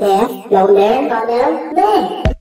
Yes, no man, no man, man.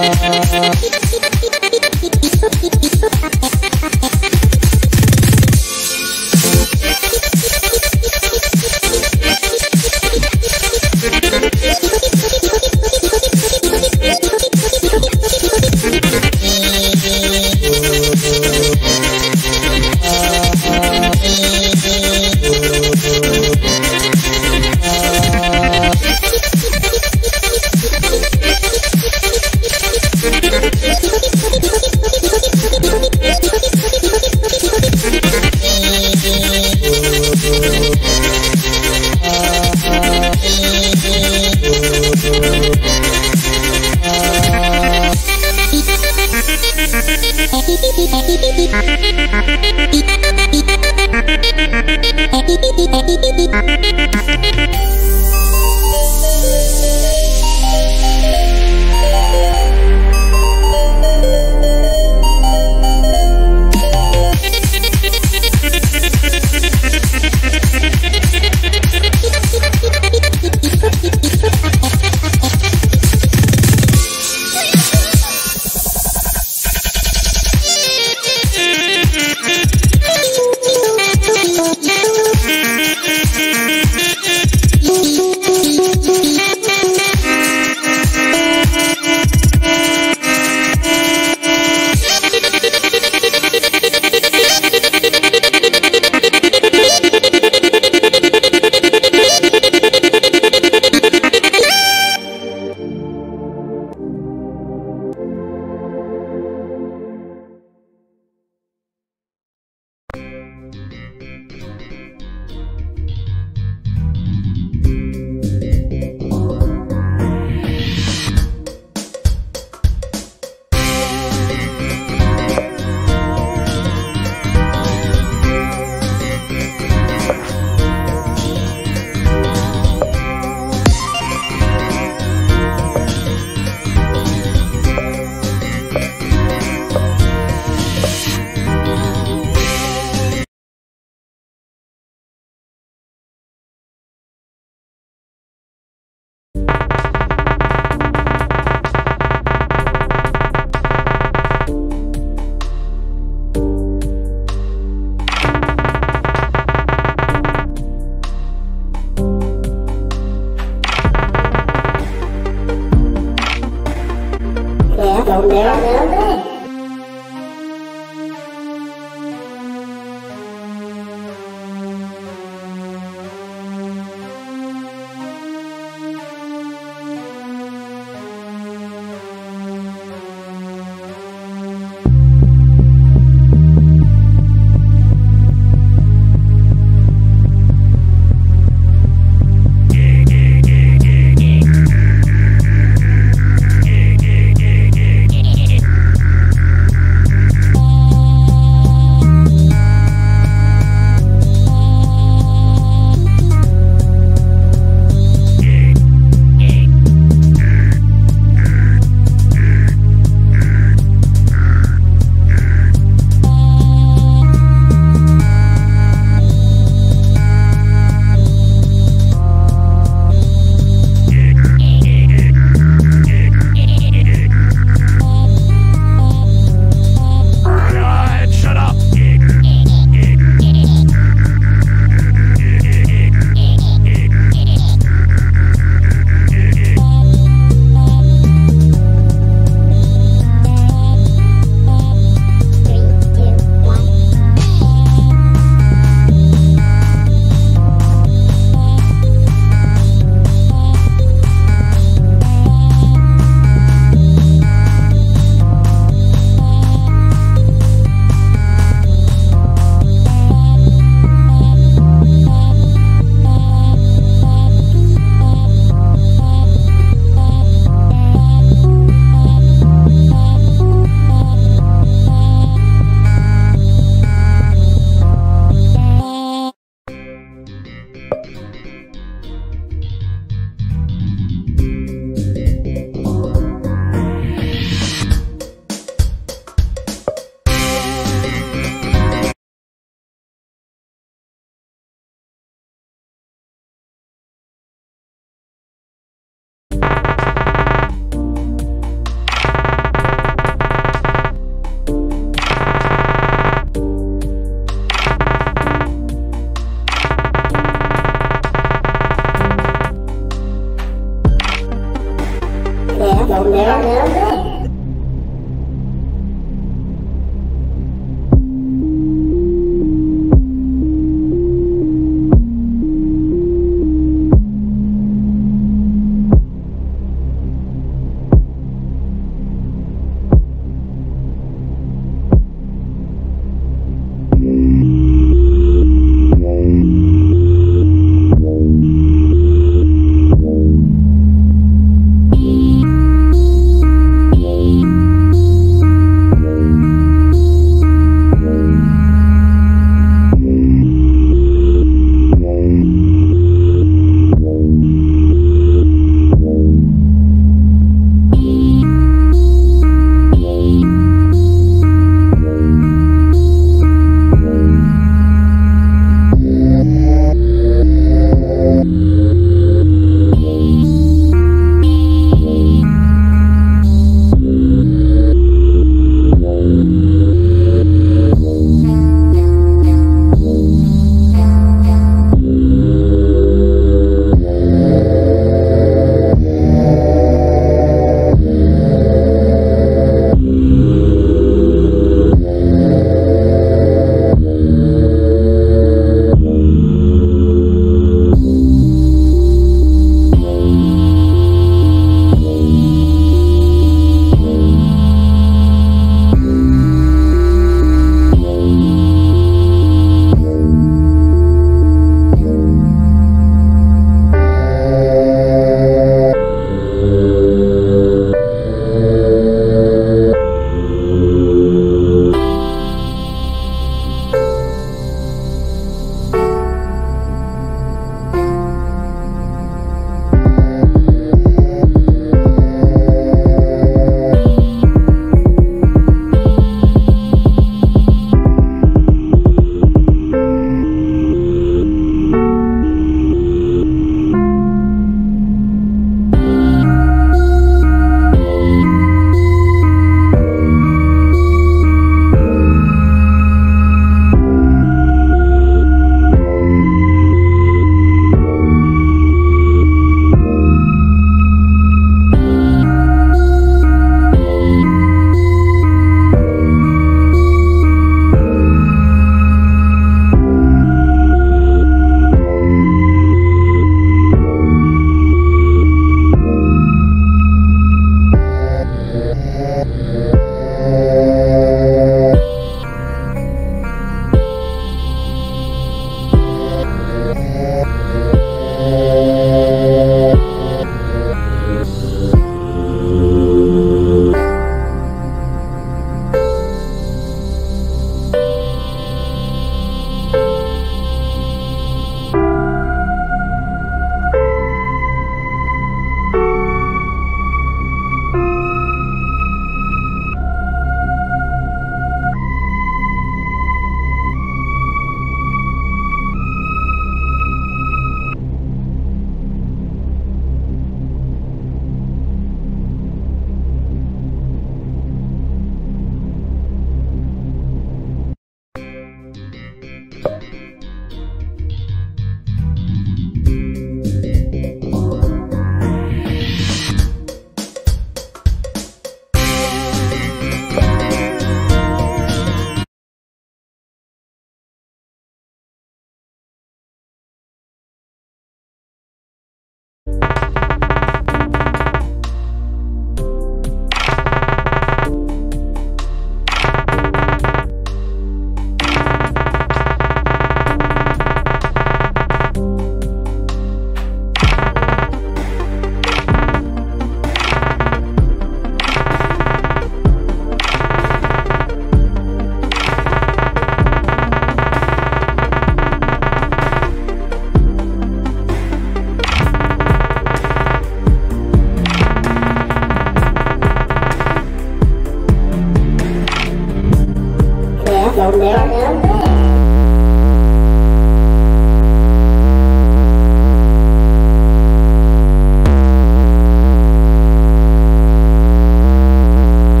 Uh-huh.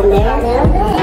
lộn đéo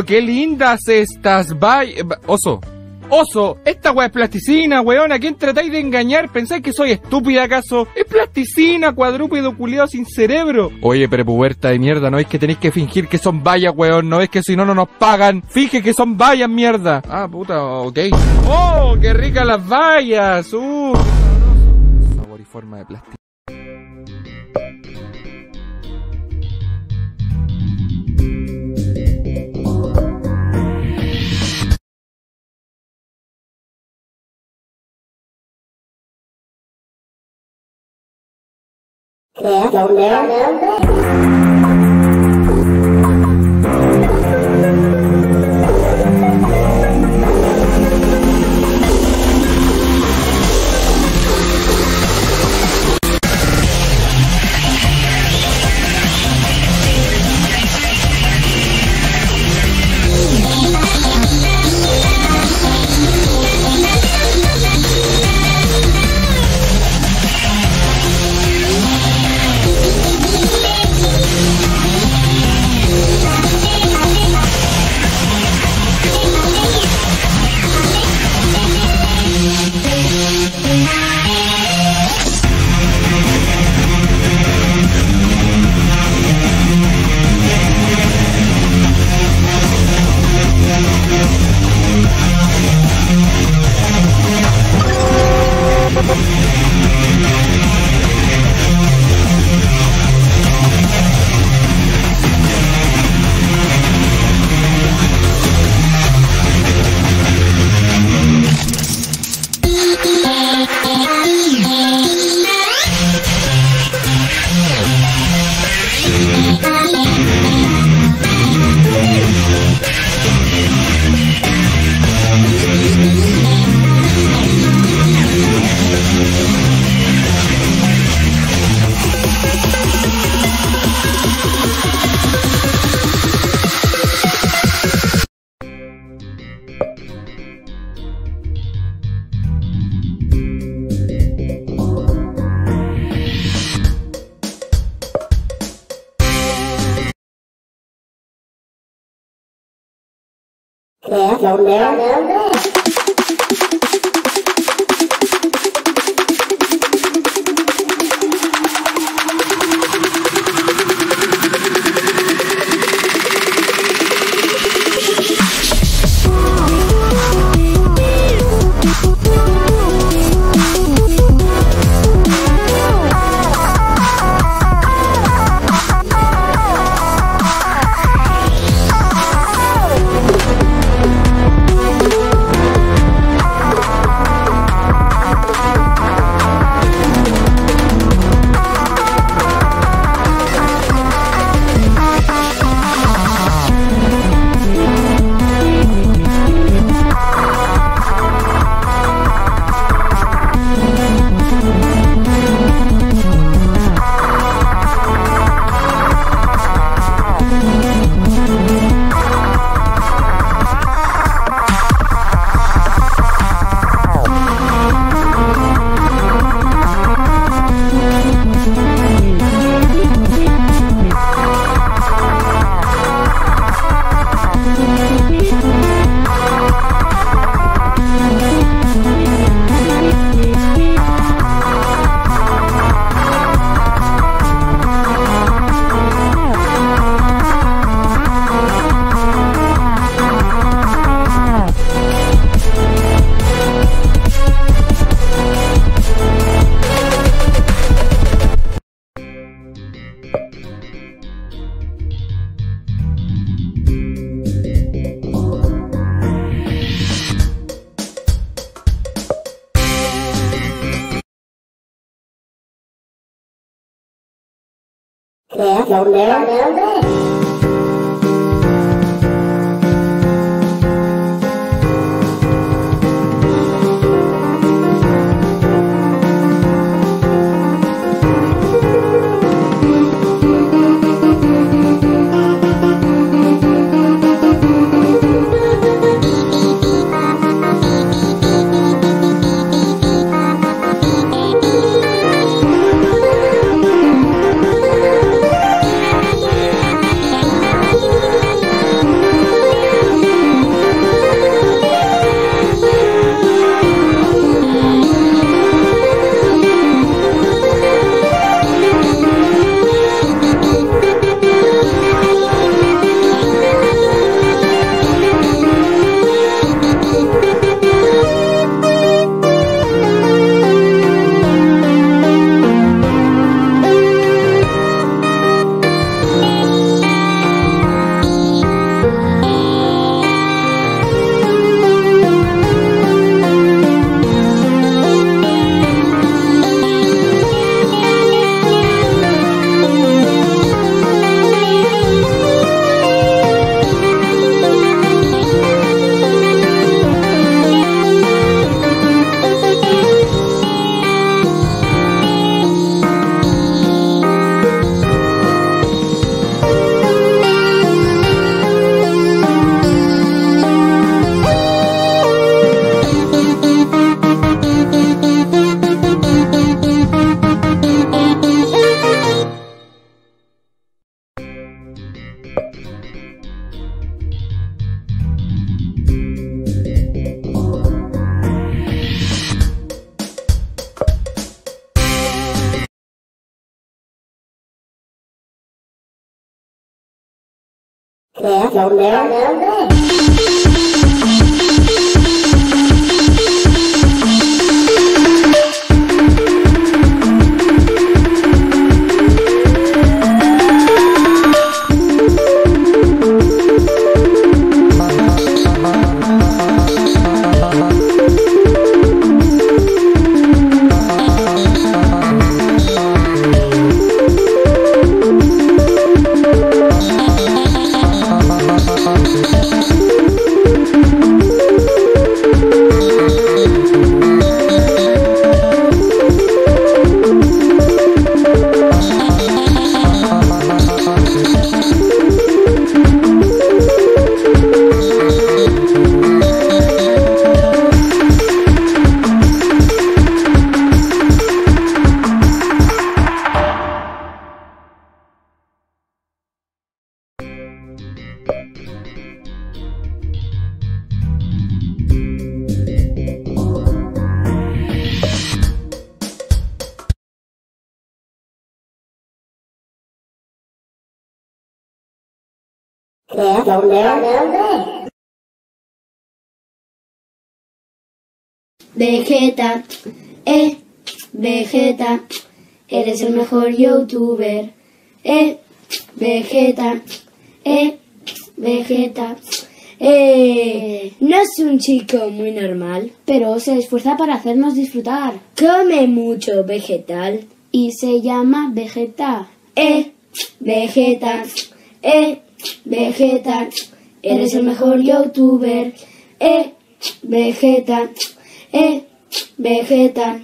Pero qué lindas estas vallas. Oso. Oso, esta weá es plasticina, weón. ¿A quién tratáis de engañar? ¿Pensáis que soy estúpida acaso? Es plasticina, cuadrúpedo culiado sin cerebro. Oye, pero puberta de mierda, ¿no es que tenéis que fingir que son vallas, weón? ¿No es que si no, no nos pagan? Finge que son vallas, mierda. Ah, puta, ok. ¡Oh, qué ricas las vallas! ¡Uh! qué sabroso! Sabor y forma de plástico. ¿De Vegeta, eres el mejor youtuber. Eh, Vegeta, eh, Vegeta. Eh, no es un chico muy normal, pero se esfuerza para hacernos disfrutar. Come mucho vegetal y se llama Vegeta. Eh, Vegeta, eh, Vegeta, eres el mejor youtuber. Eh, Vegeta, eh, Vegeta,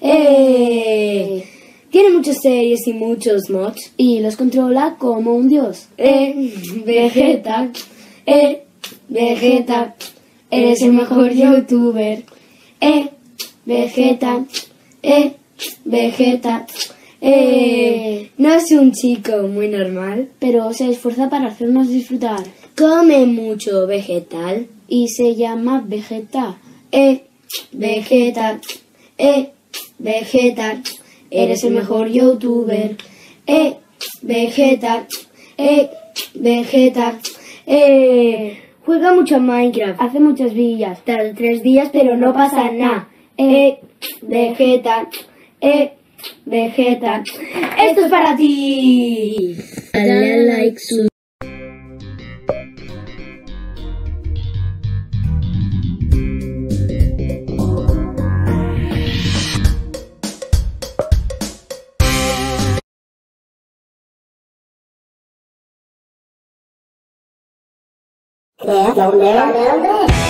eh. Tiene muchas series y muchos mods. Y los controla como un dios. Eh, Vegeta, eh, Vegeta, eres el mejor youtuber. Eh, Vegeta, eh, Vegeta, eh. No es un chico muy normal, pero se esfuerza para hacernos disfrutar. Come mucho vegetal y se llama Vegeta. Eh, Vegeta, eh, Vegeta, eres el mejor youtuber. Eh, Vegeta, eh, Vegeta, eh. Juega mucho a Minecraft, hace muchas villas, tarda tres días, pero no pasa nada. Eh, Vegeta, eh, Vegeta, esto es para ti. Dale like, đẹp lộn đẹp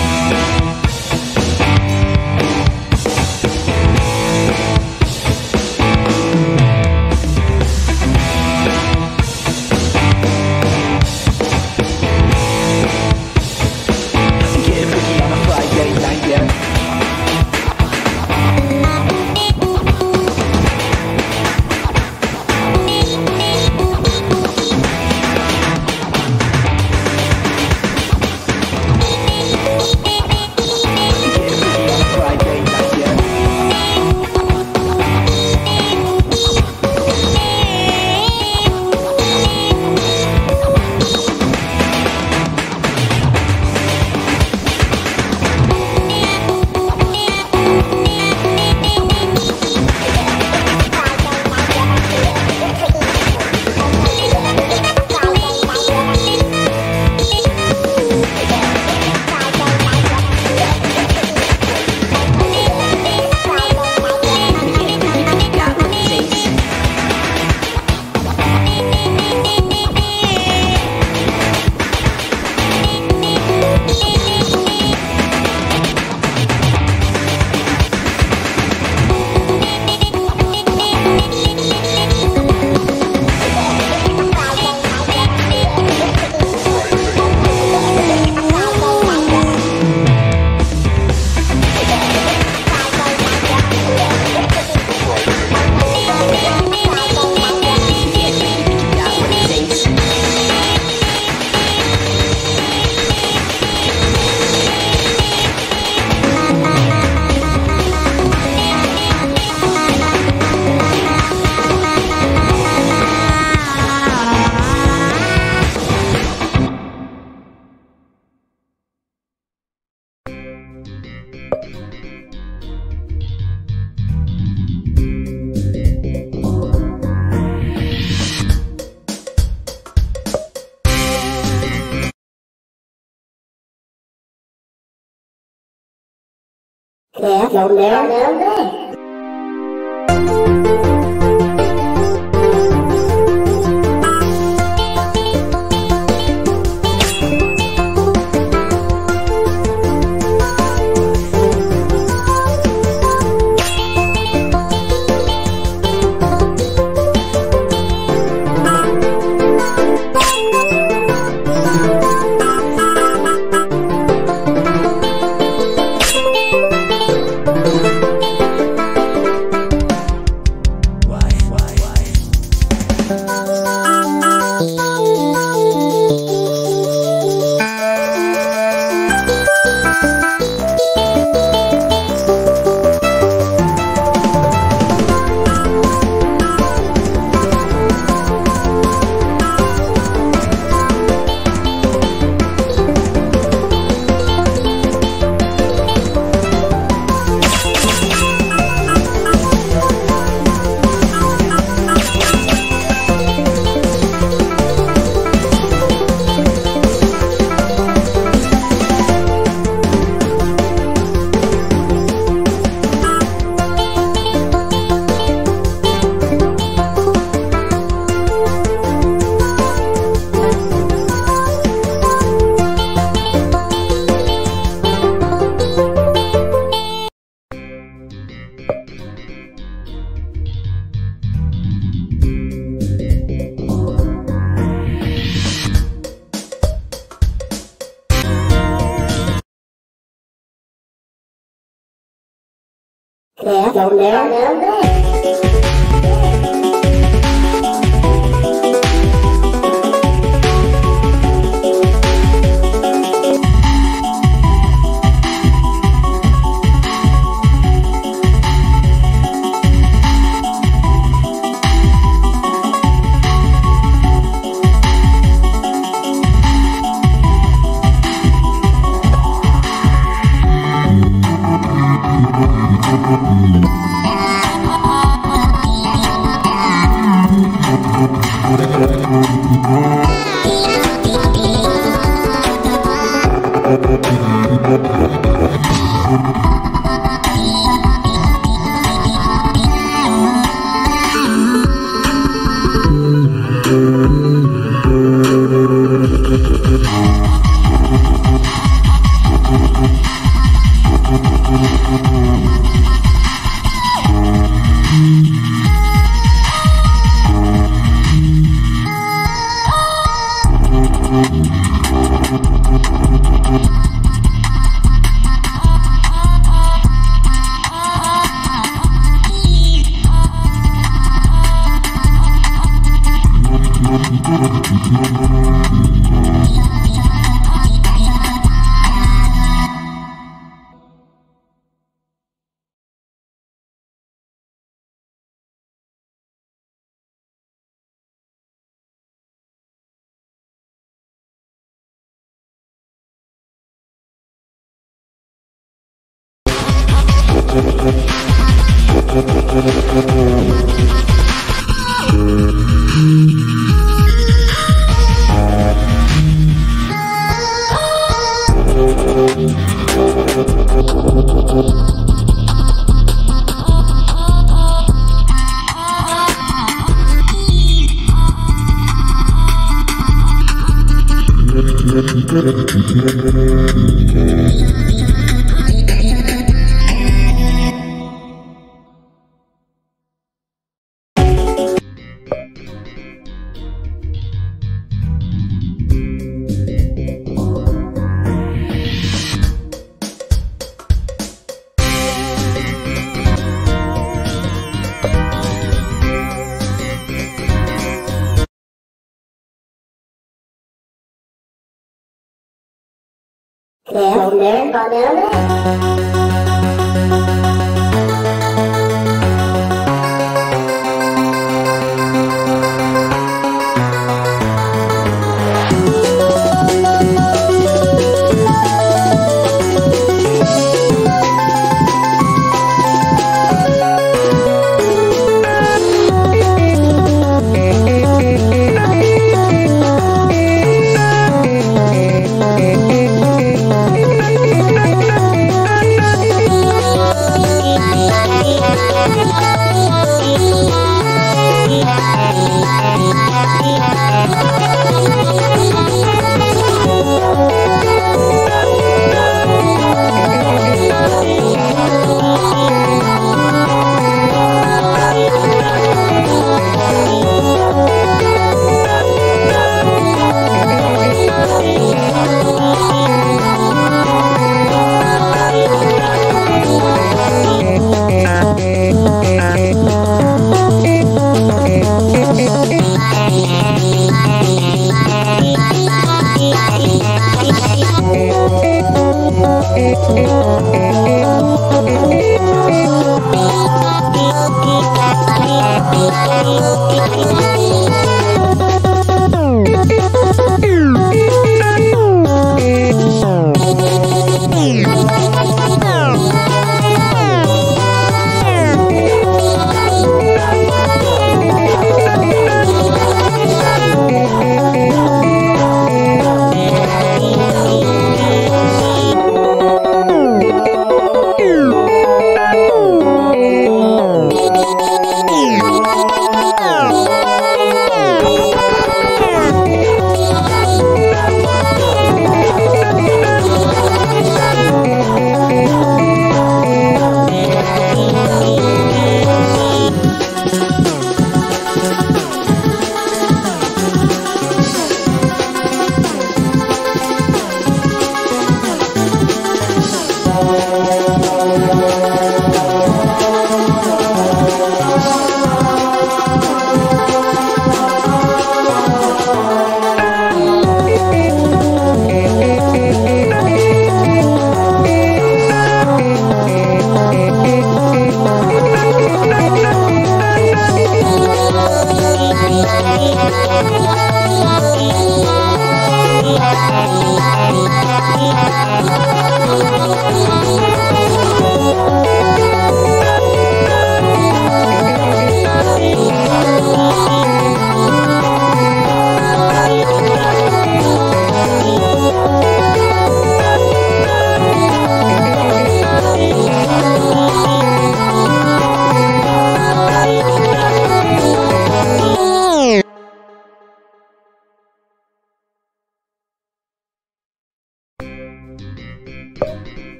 never gonna let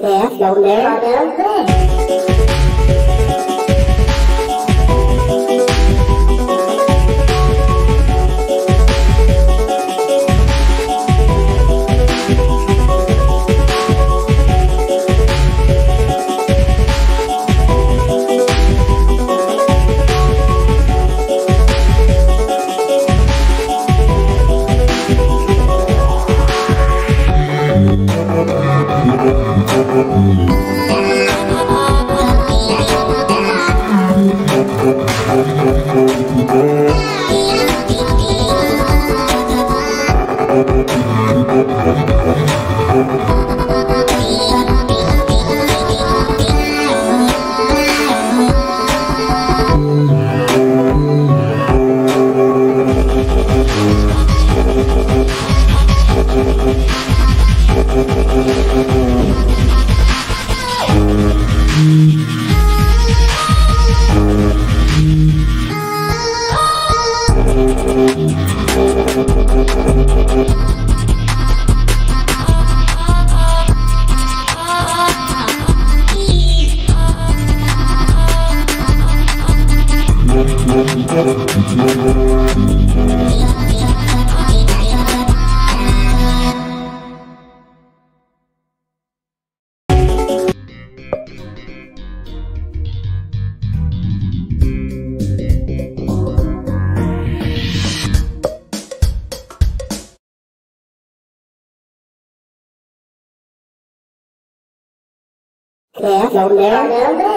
Yeah, floating there. Floating there. แล้วแล้ว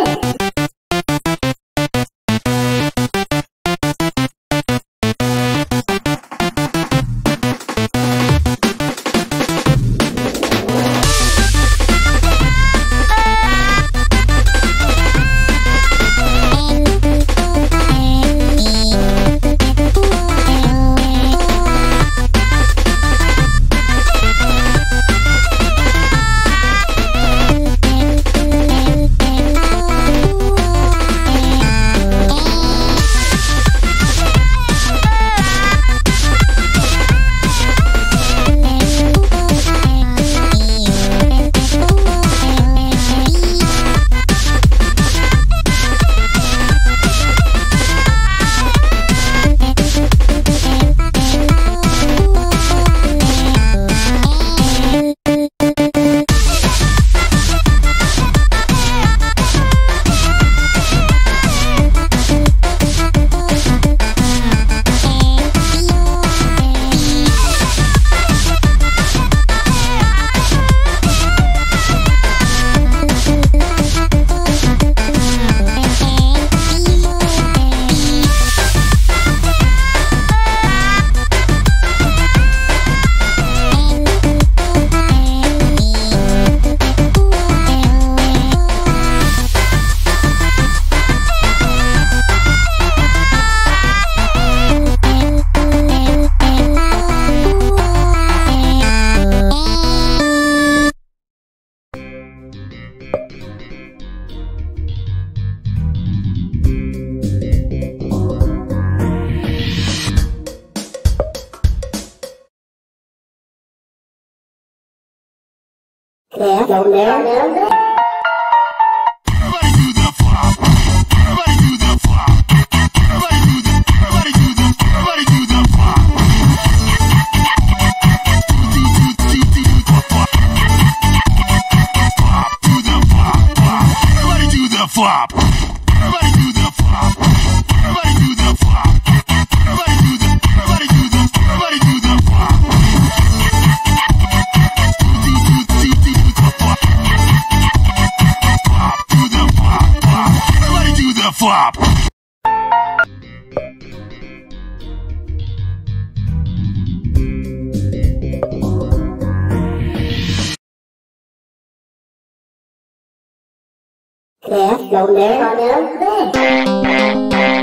Never,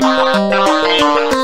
never.